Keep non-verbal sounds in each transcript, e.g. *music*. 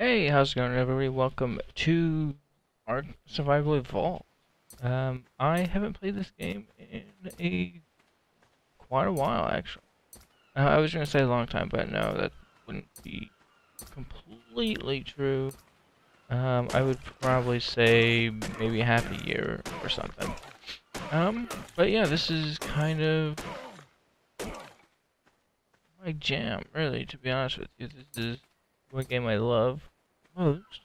Hey, how's it going everybody? Welcome to Ark Survival Evolved. Um, I haven't played this game in a quite a while actually. Uh, I was gonna say a long time, but no, that wouldn't be completely true. Um, I would probably say maybe half a year or something. Um, but yeah, this is kind of my jam, really, to be honest with you. This is what game I love most.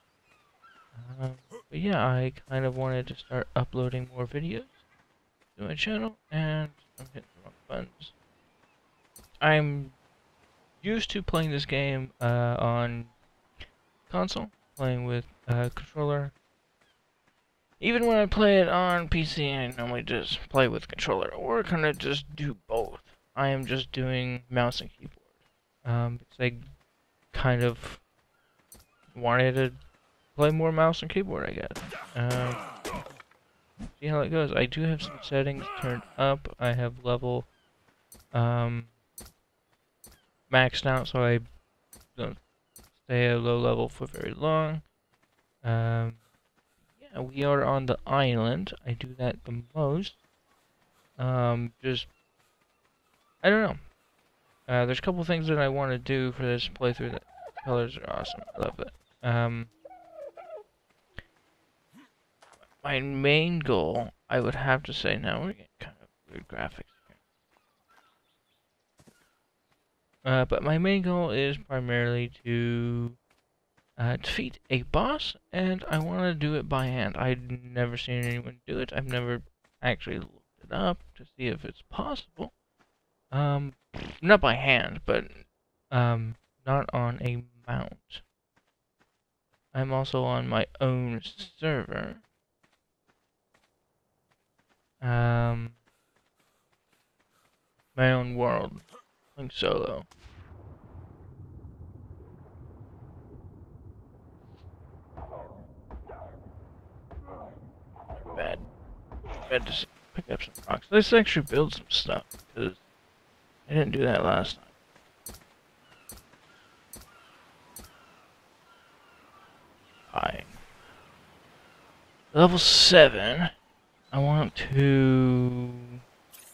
Um, but yeah, I kind of wanted to start uploading more videos to my channel, and I'm hitting the wrong buttons. I'm used to playing this game uh, on console, playing with a controller. Even when I play it on PC, I normally just play with controller, or kind of just do both. I am just doing mouse and keyboard. Um, because I kind of wanted to play more mouse and keyboard, I guess. Um, see how it goes. I do have some settings turned up. I have level um, maxed out, so I don't stay at a low level for very long. Um, yeah, we are on the island. I do that the most. Um, just I don't know. Uh, there's a couple things that I want to do for this playthrough. The colors are awesome. I love it. Um, my main goal, I would have to say, now we're getting kind of weird graphics here. Uh, but my main goal is primarily to uh, defeat a boss, and I want to do it by hand. I've never seen anyone do it. I've never actually looked it up to see if it's possible. Um, not by hand, but um, not on a mount. I'm also on my own server. Um, my own world, playing solo. Bad, bad to pick up some rocks. Let's actually build some stuff because I didn't do that last time. Fine. Level 7, I want to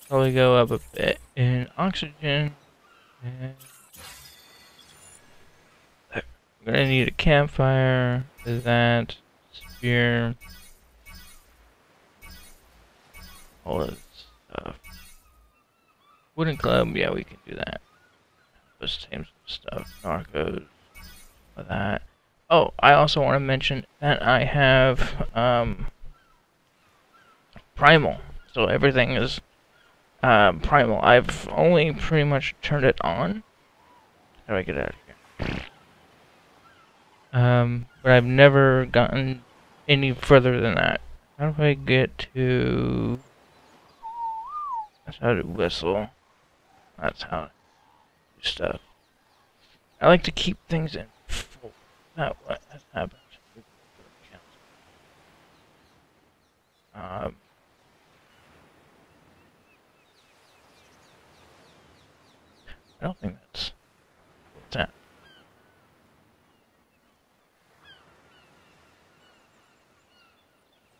probably go up a bit in oxygen. And I'm gonna need a campfire for that, spear, all this stuff. Wooden club, yeah, we can do that. Tame some stuff. Narcos, that. Oh, I also want to mention that I have um, Primal. So everything is uh, Primal. I've only pretty much turned it on. How do I get out of here? Um, but I've never gotten any further than that. How do I get to... That's how to whistle. That's how stuff. I like to keep things in full not what has happened. Um, I don't think that's that.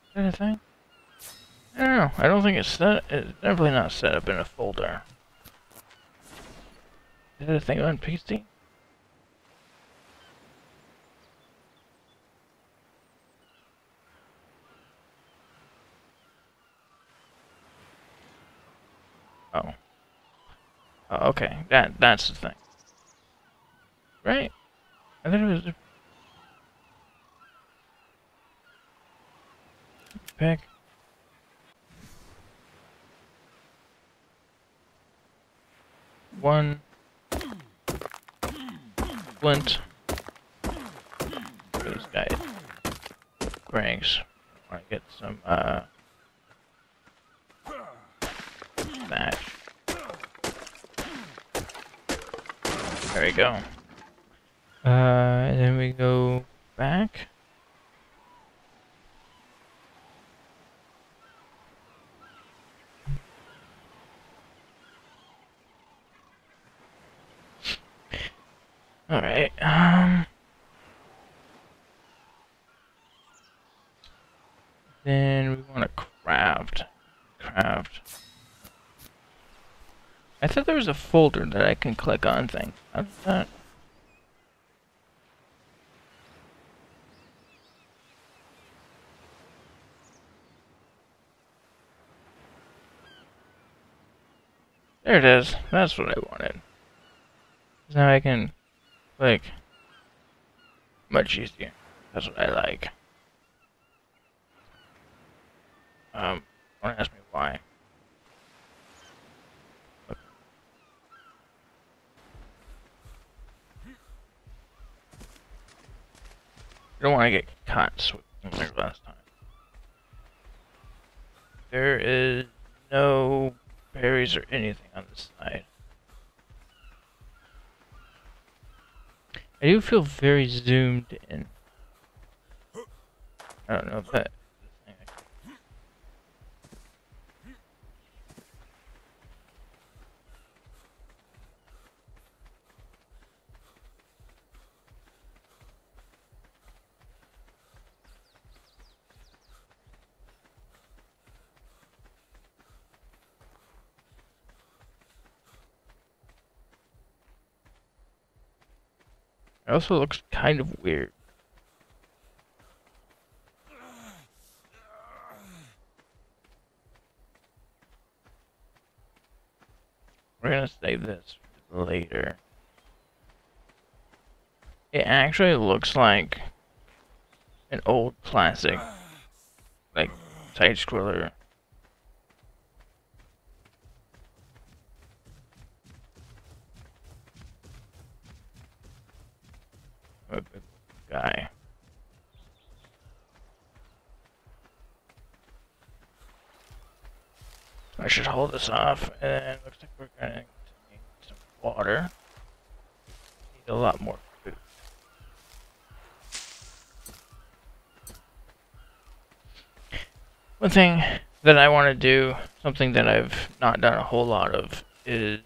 Is that a thing? I don't know. I don't think it's set. It's definitely not set up in a folder. Is it a thing on PC? Oh. oh. okay. That that's the thing. Right? I thought it was. Pick. One. Flint. This guy brings. I get some, uh... that. There we go. Uh, then we go back. Alright, um... Then we want to craft. Craft. I thought there was a folder that I can click on thing. There it is. That's what I wanted. Now I can click much easier. That's what I like. Um, don't ask me why. I don't want to get caught switching like last time. There is no berries or anything on this side. I do feel very zoomed in. I don't know if that It also looks kind of weird. We're gonna save this later. It actually looks like an old classic, like side scroller. Guy. I should hold this off, and looks like we're going to need some water. Need a lot more food. One thing that I want to do, something that I've not done a whole lot of, is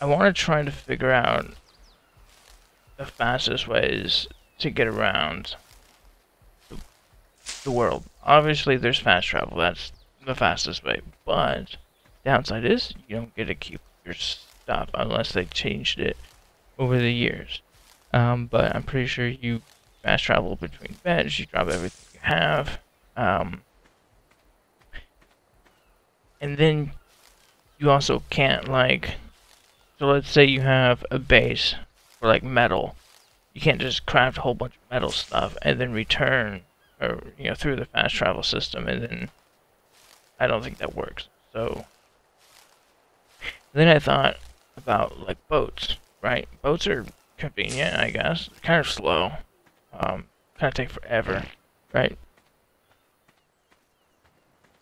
I want to try to figure out the fastest ways to get around the world. Obviously, there's fast travel. That's the fastest way. But downside is you don't get to keep your stuff unless they changed it over the years. Um, but I'm pretty sure you fast travel between beds. You drop everything you have. Um, and then you also can't like. So let's say you have a base for like metal. You can't just craft a whole bunch of metal stuff and then return or you know through the fast travel system and then I don't think that works. So then I thought about like boats, right? Boats are convenient, I guess. kind of slow. Um, kind of take forever, right?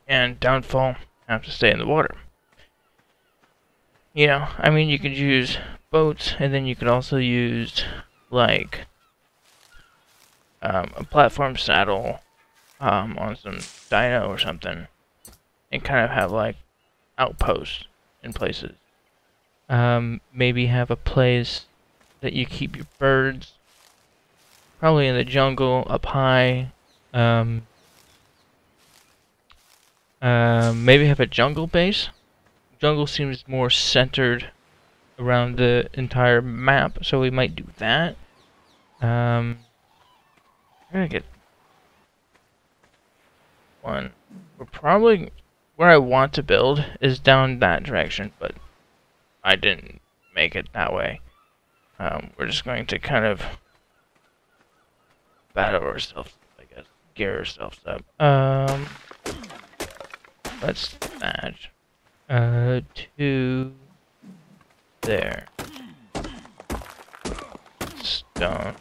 And downfall, have to stay in the water. You know, I mean, you could use boats, and then you could also use, like, um, a platform saddle um, on some dino or something, and kind of have, like, outposts in places. Um, maybe have a place that you keep your birds, probably in the jungle, up high, um, uh, maybe have a jungle base. Jungle seems more centered around the entire map, so we might do that. Um, I'm gonna get one. We're probably where I want to build is down that direction, but I didn't make it that way. Um, we're just going to kind of battle ourselves, I guess, gear ourselves up. Um, let's match. Uh, two there. Stone.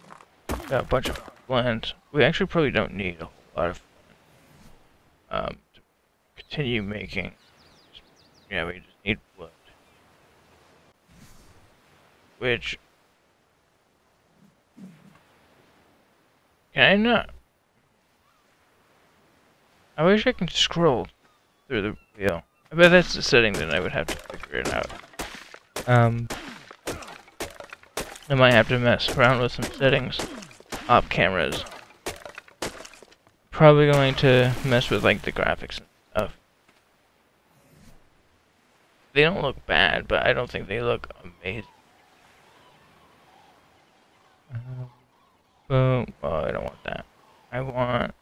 Got a bunch of flint. We actually probably don't need a whole lot of. Um, to continue making. Yeah, we just need wood. Which... Can I not? I wish I can scroll through the wheel. I bet that's the setting that I would have to figure it out. Um, I might have to mess around with some settings off cameras. probably going to mess with like the graphics and stuff. They don't look bad, but I don't think they look amazing. Boom. Oh, I don't want that. I want.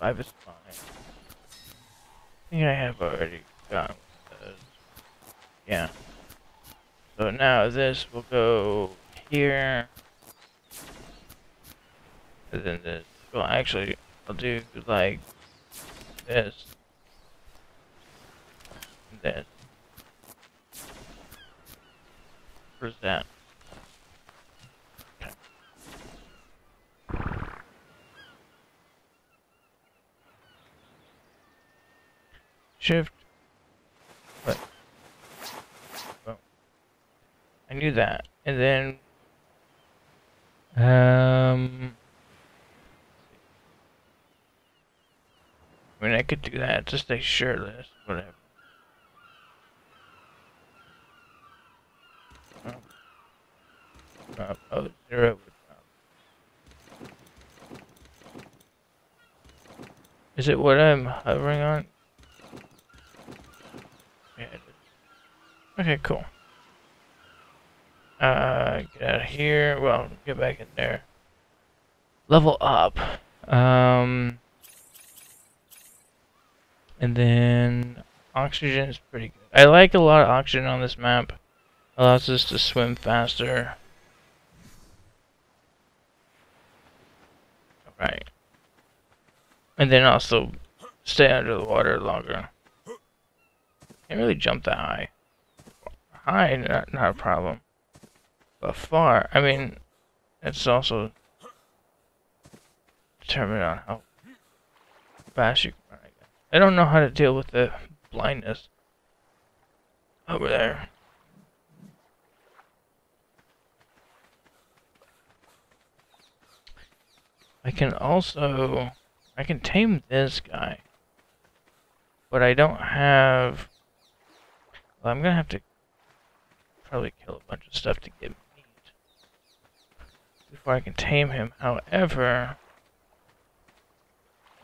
F5 is fine. I think I have already got those. Yeah. So now this will go here. And then this. Well, actually, I'll do like this. And this. Where's that? Shift. What? Well, I knew that. And then um I mean I could do that, just stay shirtless, whatever. Oh, oh zero Is it what I'm hovering on? Yeah, Okay, cool. Uh, get out of here. Well, get back in there. Level up. Um, and then oxygen is pretty good. I like a lot of oxygen on this map. Allows us to swim faster. Right. And then also stay under the water longer. Can't really jump that high. High, not, not a problem. But far, I mean, it's also determined on how fast you can run, I. Don't know how to deal with the blindness over there. I can also, I can tame this guy, but I don't have, well, I'm gonna have to probably kill a bunch of stuff to get meat before I can tame him. However,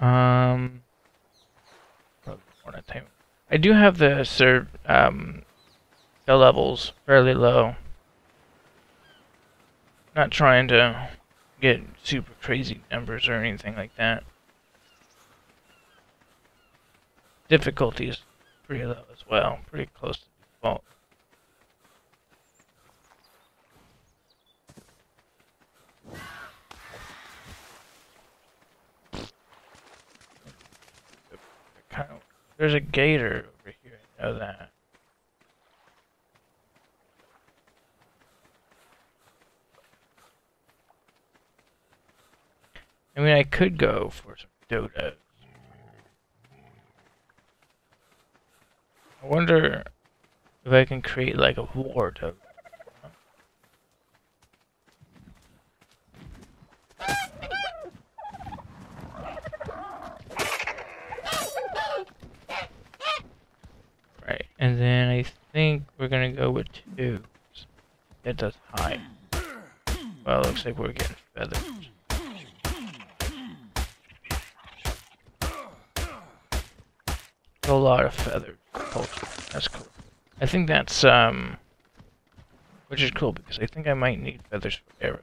um, probably want to tame. I do have the serve, um, the levels fairly low. Not trying to get super crazy numbers or anything like that. Difficulty is pretty low as well, pretty close to default. Kind of, there's a gator over here, I know that. I mean, I could go for some dodos. I wonder if I can create like a war dodo. Right, and then I think we're gonna go with two. It does high. Well, looks like we're getting feathers. A lot of feathers. That's cool. I think that's, um... Which is cool, because I think I might need feathers for arrows.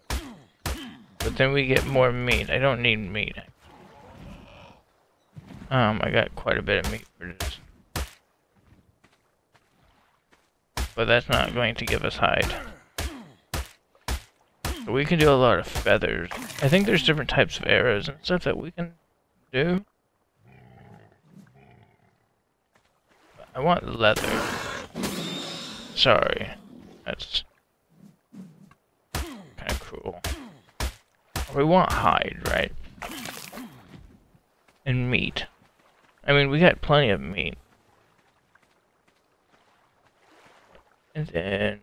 But then we get more meat. I don't need meat. Um, I got quite a bit of meat for this. But that's not going to give us hide. We can do a lot of feathers. I think there's different types of arrows and stuff that we can do. I want leather. Sorry. That's kind of cool. We want hide, right? And meat. I mean, we got plenty of meat. And then...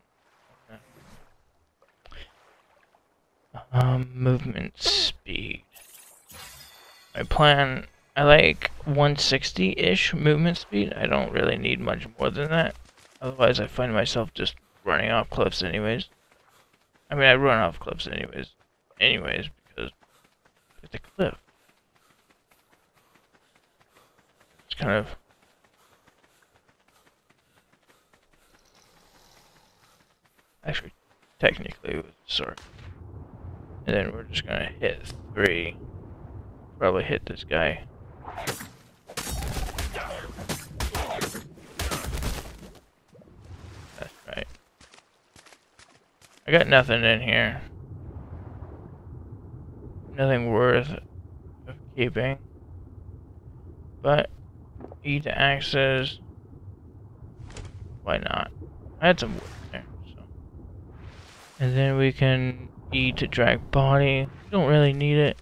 Um, movement speed. I plan I like 160-ish movement speed. I don't really need much more than that. Otherwise, I find myself just running off cliffs anyways. I mean, I run off cliffs anyways, anyways, because it's a cliff. It's kind of actually technically sorry. And then we're just gonna hit three. Probably hit this guy. That's right. I got nothing in here. Nothing worth of keeping. But E to access. Why not? I had some wood. And then we can E to drag body. Don't really need it.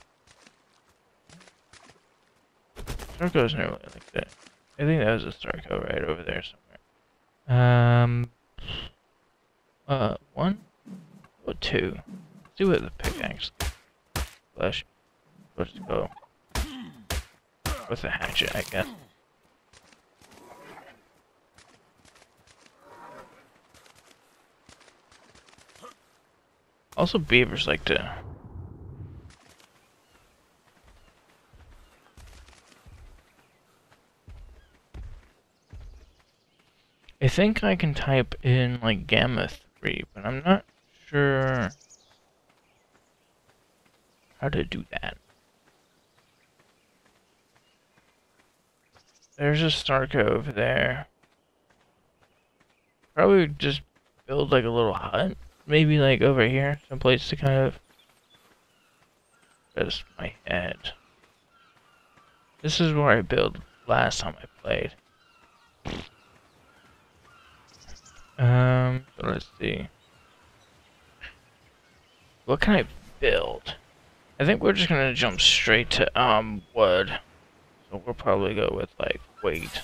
Starco's never really like that. I think that was a Starco right over there somewhere. Um, uh, one or two. Let's do it with the pickaxe. Flesh. Let's go with the hatchet, I guess. Also, beavers like to I think I can type in like gamma 3, but I'm not sure how to do that. There's a Starco over there. Probably just build like a little hut. Maybe like over here, someplace to kind of rest my head. This is where I built last time I played. Um, so let's see. What can I build? I think we're just gonna jump straight to, um, wood. So we'll probably go with, like, weight.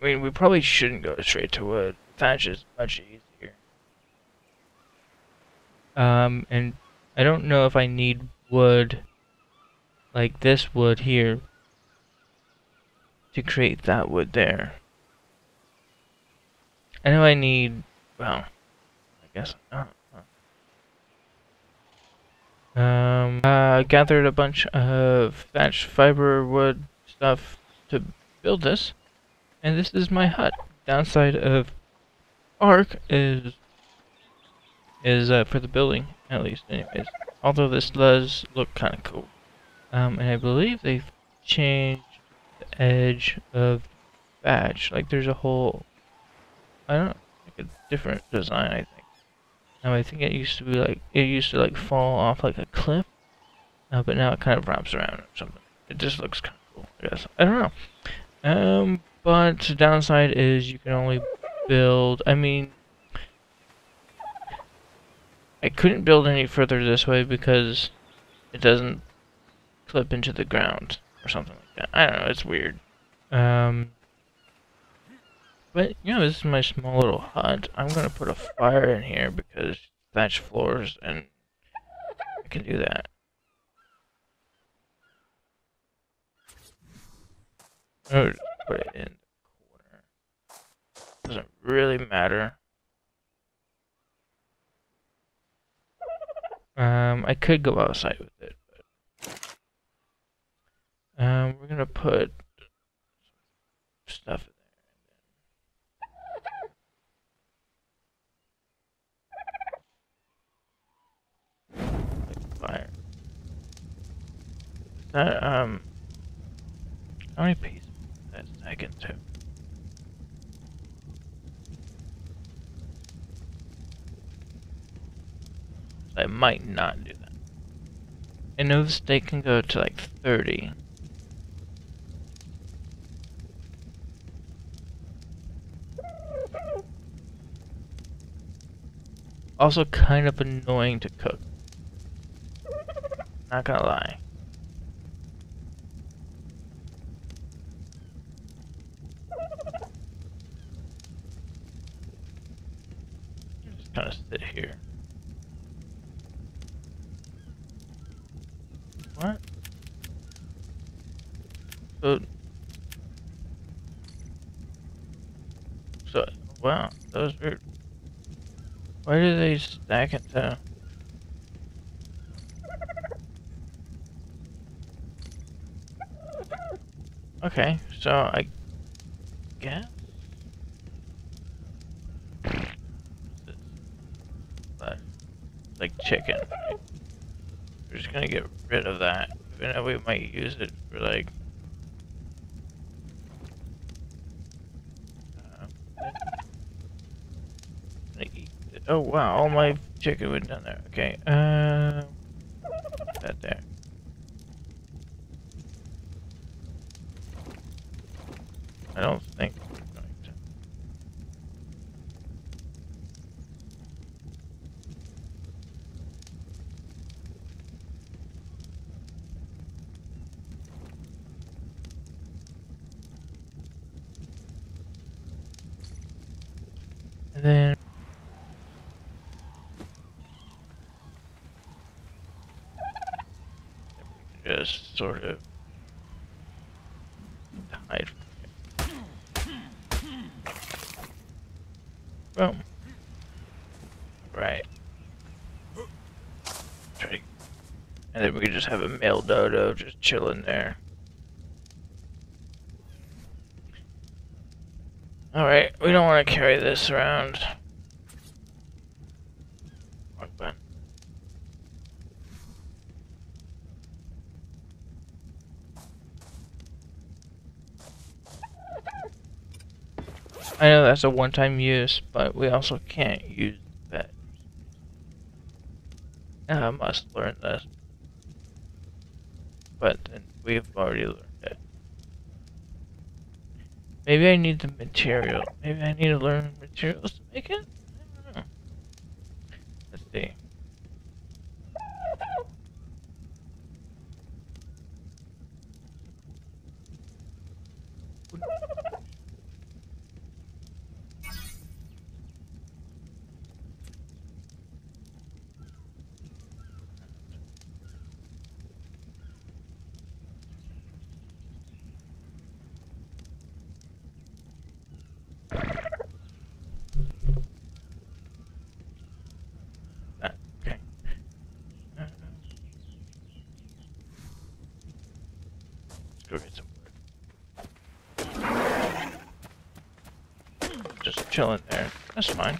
I mean, we probably shouldn't go straight to wood. Thatch is much easier. Um, and I don't know if I need wood, like this wood here, to create that wood there. I know I need, well, I guess, uh, um, uh, gathered a bunch of thatch fiber wood stuff to build this, and this is my hut. Downside of Ark is, is, uh, for the building, at least, anyways. Although this does look kind of cool. Um, and I believe they've changed the edge of thatch. Like, there's a whole I don't know, like a different design, I think. Now I think it used to be like, it used to like fall off like a cliff, uh, but now it kind of wraps around or something. It just looks kind of cool, I guess. I don't know. Um, but the downside is you can only build, I mean, I couldn't build any further this way because it doesn't clip into the ground or something like that. I don't know, it's weird. Um, but, you know, this is my small little hut. I'm going to put a fire in here because thatch floors and I can do that. Oh, put it in the corner. Doesn't really matter. Um, I could go outside with it, but um, we're gonna put stuff in there. Like fire. That, um, how many pieces that's taken to? I might not do that. I know this they can go to like 30. Also kind of annoying to cook. Not gonna lie. Just kind of sit here. What? So, so wow, that was weird. Why do they stack into... Okay, so I guess... But, like chicken. We're just gonna get rid of that. Even though we might use it for like... Um, oh wow, all my chicken went down there. Okay, uh, that there. I don't think we're going to. And then just sort of hide Boom. Right. And then we could just have a male dodo just chilling there. Alright, we don't want to carry this around. Wrong button. I know that's a one-time use, but we also can't use that. I must learn this. But we've already learned it. Maybe I need the material. Maybe I need to learn materials to make it? Let's see. Uh, Okay. Uh, Let's go get some wood. Just chilling there. That's fine.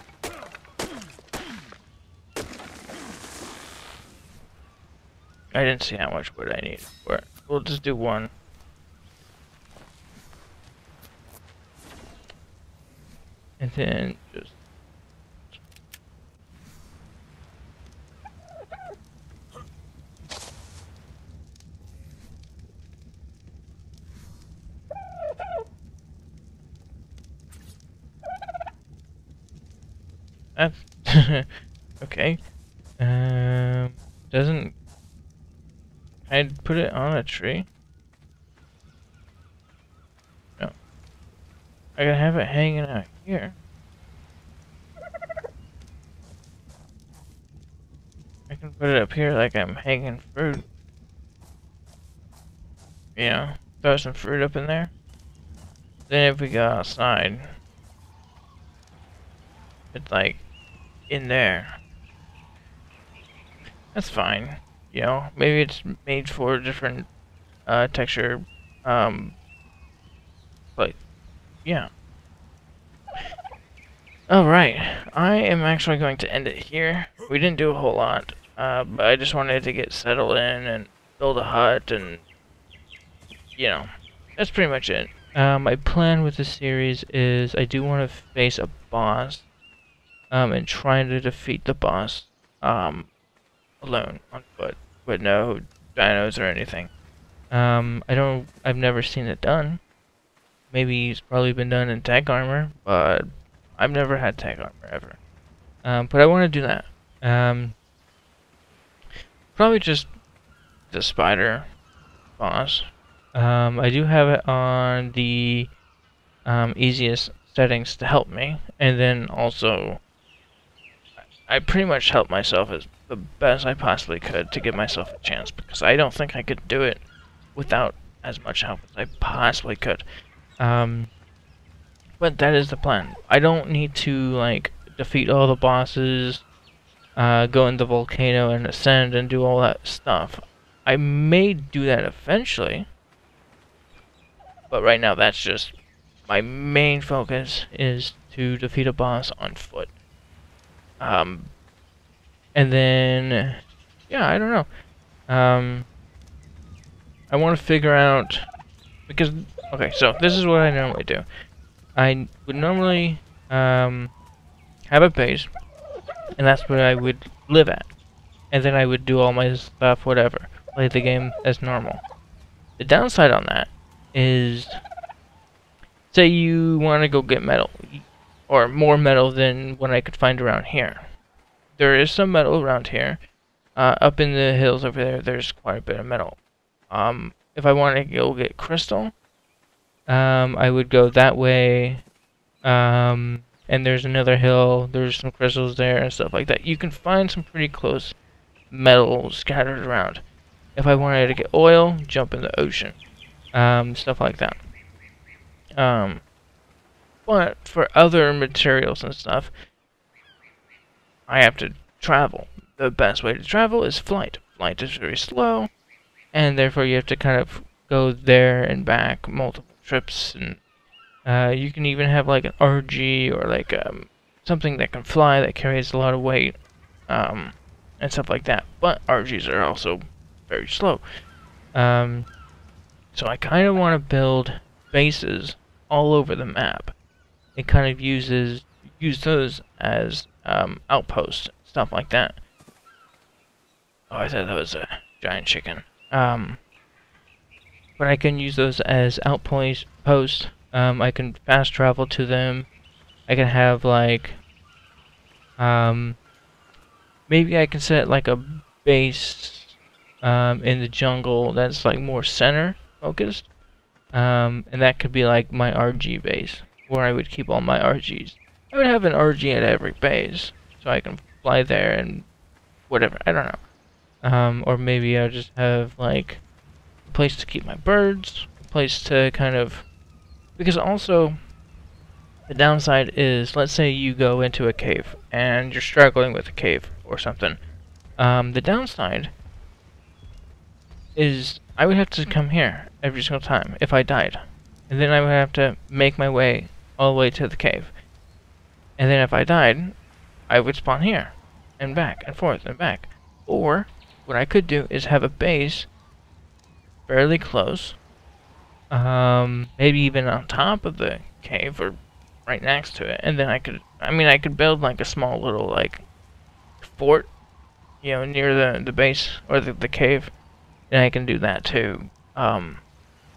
I didn't see how much wood I need for it. We'll just do one. And then just That's *laughs* okay. Um, doesn't I'd put it on a tree? No. I can have it hanging out here. I can put it up here like I'm hanging fruit. You know, throw some fruit up in there. Then if we go outside, it's like in there. That's fine. You know, maybe it's made for a different uh, texture. Um, but yeah. Alright, I am actually going to end it here. We didn't do a whole lot, uh, but I just wanted to get settled in and build a hut and, you know, that's pretty much it. Uh, my plan with this series is I do want to face a boss um, and trying to defeat the boss um, alone on foot with no dinos or anything. Um, I don't. I've never seen it done. Maybe it's probably been done in tech armor, but I've never had tech armor ever. Um, but I want to do that. Um, probably just the spider boss. Um, I do have it on the um, easiest settings to help me, and then also I pretty much helped myself as the best I possibly could to give myself a chance because I don't think I could do it without as much help as I possibly could. Um, but that is the plan. I don't need to like defeat all the bosses, uh, go in the volcano and ascend and do all that stuff. I may do that eventually, but right now that's just my main focus is to defeat a boss on foot. Um, and then, yeah, I don't know. Um, I want to figure out because okay, so this is what I normally do. I would normally um, have a base, and that's where I would live at, and then I would do all my stuff, whatever, play the game as normal. The downside on that is, say you want to go get metal, or more metal than what I could find around here. There is some metal around here. Uh, up in the hills over there, there's quite a bit of metal. Um, if I want to go get crystal, um, I would go that way. Um, and there's another hill. There's some crystals there and stuff like that. You can find some pretty close metal scattered around. If I wanted to get oil, jump in the ocean. Um, stuff like that. But for other materials and stuff, I have to travel. The best way to travel is flight. Flight is very slow, and therefore you have to kind of go there and back multiple trips and uh, you can even have like an RG or like um, something that can fly that carries a lot of weight um, and stuff like that. But RGs are also very slow. Um, so I kind of want to build bases all over the map. It kind of uses use those as um, outposts, stuff like that. Oh, I thought that was a giant chicken. Um, but I can use those as outposts. Post. Um, I can fast travel to them. I can have like, um, maybe I can set like a base um, in the jungle that's like more center focused. Um, and that could be like my RG base, where I would keep all my RGs. I would have an RG at every base, so I can fly there and whatever. I don't know. Um, or maybe I'll just have like a place to keep my birds, a place to kind of because also the downside is let's say you go into a cave and you're struggling with a cave or something. Um, the downside is I would have to come here every single time if I died. And then I would have to make my way all the way to the cave. And then if I died, I would spawn here and back and forth and back. Or what I could do is have a base fairly close. Um, maybe even on top of the cave or right next to it. And then I could, I mean, I could build like a small little like fort, you know, near the, the base or the, the cave. And I can do that too. Um,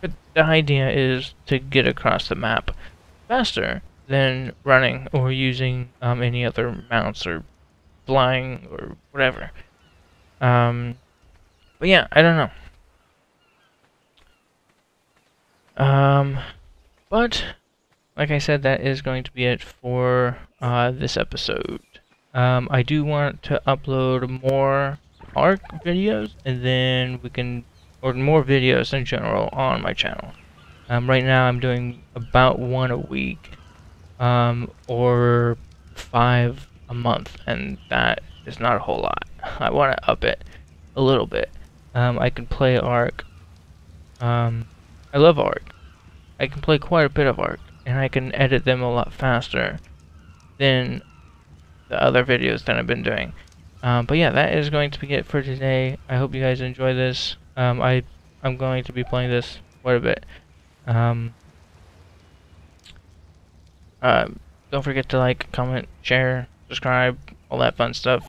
but the idea is to get across the map faster than running or using um, any other mounts or flying or whatever. Um, but yeah, I don't know. Um, but like I said, that is going to be it for uh, this episode. Um, I do want to upload more ARK videos, and then we can, or more videos in general on my channel. Um, right now I'm doing about one a week um, or five a month, and that is not a whole lot. *laughs* I want to up it a little bit. Um, I can play ARK. Um, I love ARK. I can play quite a bit of ARK, and I can edit them a lot faster than the other videos that I've been doing. Um, but yeah, that is going to be it for today. I hope you guys enjoy this. Um, I I'm going to be playing this quite a bit. Um, uh, don't forget to like, comment, share, subscribe, all that fun stuff.